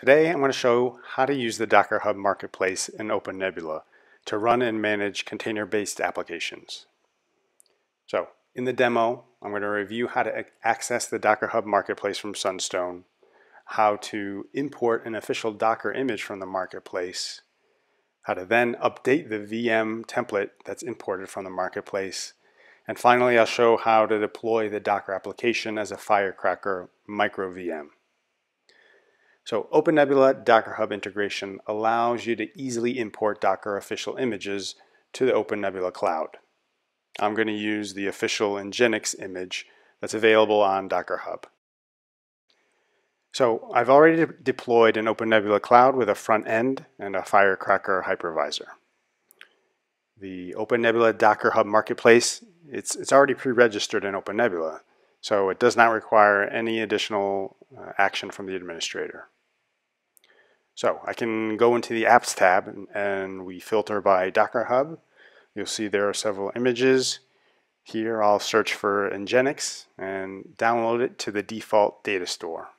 Today I'm going to show how to use the Docker Hub Marketplace in OpenNebula to run and manage container-based applications. So in the demo, I'm going to review how to access the Docker Hub Marketplace from Sunstone, how to import an official Docker image from the Marketplace, how to then update the VM template that's imported from the Marketplace, and finally I'll show how to deploy the Docker application as a Firecracker micro VM. So OpenNebula Docker Hub integration allows you to easily import Docker official images to the OpenNebula cloud. I'm going to use the official Nginx image that's available on Docker Hub. So I've already de deployed an OpenNebula cloud with a front end and a Firecracker hypervisor. The OpenNebula Docker Hub Marketplace, it's, it's already pre-registered in OpenNebula, so it does not require any additional uh, action from the administrator. So I can go into the Apps tab and, and we filter by Docker Hub. You'll see there are several images. Here I'll search for Nginx and download it to the default data store.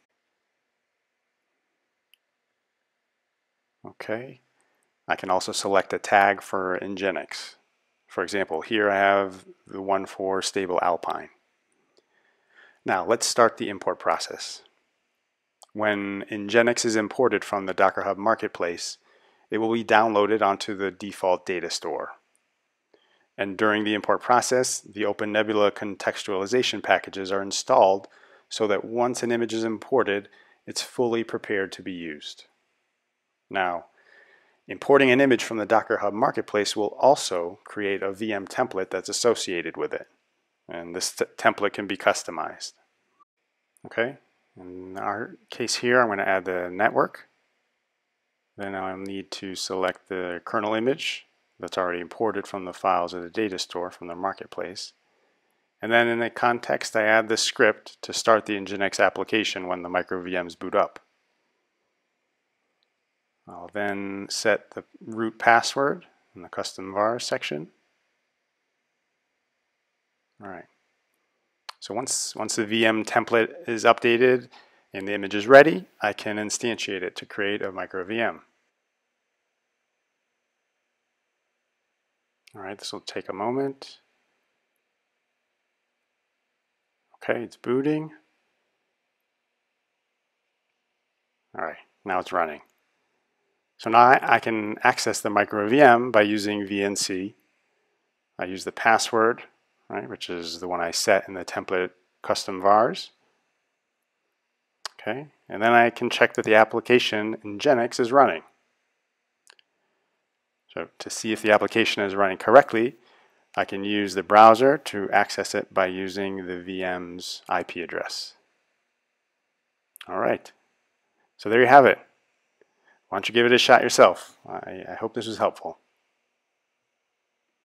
Okay, I can also select a tag for Nginx. For example, here I have the one for stable alpine. Now let's start the import process. When Nginx is imported from the Docker Hub Marketplace, it will be downloaded onto the default data store. And during the import process, the OpenNebula contextualization packages are installed so that once an image is imported, it's fully prepared to be used. Now, importing an image from the Docker Hub Marketplace will also create a VM template that's associated with it. And this template can be customized. Okay, in our case here, I'm going to add the network. Then I'll need to select the kernel image that's already imported from the files of the data store from the marketplace. And then in the context, I add the script to start the Nginx application when the micro VMs boot up. I'll then set the root password in the custom var section. All right. So once, once the VM template is updated and the image is ready, I can instantiate it to create a micro VM. All right, this will take a moment. Okay, it's booting. All right, now it's running. So now I can access the micro VM by using VNC. I use the password right, which is the one I set in the template custom vars. Okay, and then I can check that the application Nginx is running. So to see if the application is running correctly, I can use the browser to access it by using the VM's IP address. All right, so there you have it. Why don't you give it a shot yourself? I, I hope this was helpful.